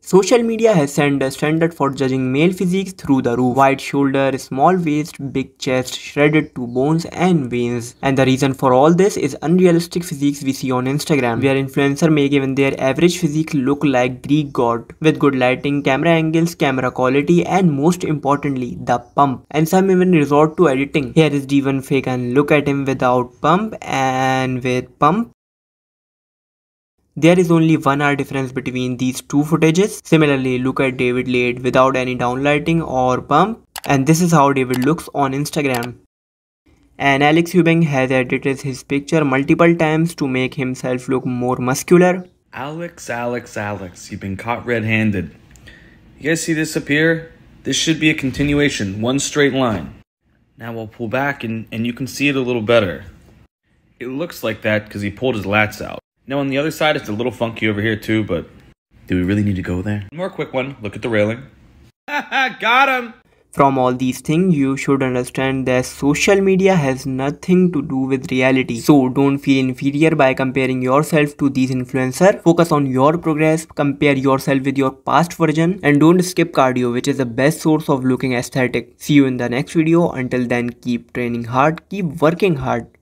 Social media has set the standard for judging male physiques through the roof. Wide shoulder, small waist, big chest, shredded to bones and veins. And the reason for all this is unrealistic physiques we see on Instagram, where influencer may even their average physique look like Greek god, with good lighting, camera angles, camera quality, and most importantly, the pump. And some even resort to editing. Here is Devan Fagan look at him without pump and with pump there is only 1 hour difference between these two footages. Similarly, look at David Laid without any downlighting or pump. And this is how David looks on Instagram. And Alex Eubank has edited his picture multiple times to make himself look more muscular. Alex, Alex, Alex, you've been caught red-handed. You guys see this up here? This should be a continuation, one straight line. Now we'll pull back and, and you can see it a little better. It looks like that because he pulled his lats out. Now on the other side, it's a little funky over here too, but do we really need to go there? More quick one. Look at the railing. Got him! From all these things, you should understand that social media has nothing to do with reality. So don't feel inferior by comparing yourself to these influencers. Focus on your progress, compare yourself with your past version and don't skip cardio which is the best source of looking aesthetic. See you in the next video. Until then, keep training hard, keep working hard.